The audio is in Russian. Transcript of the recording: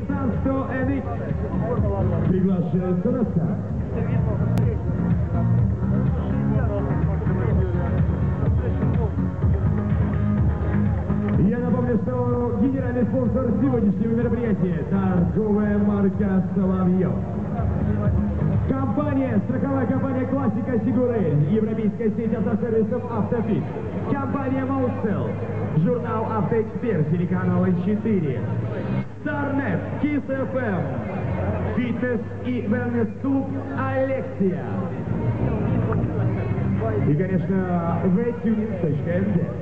Nissan 100 NX приглашается на старт. Я напомню, что генеральный спонсор сегодняшнего мероприятия – торговая марка «Соловьев». Компания, страховая компания «Классика Сигуры», европейская сеть автосервисов «Автофит», компания «Маусел», журнал «Автоэксперт», телеканал N4, «Старнет», «Кис ФМ», фитнес и wellness-клуб «Алексия». И, конечно, vtuning.mz.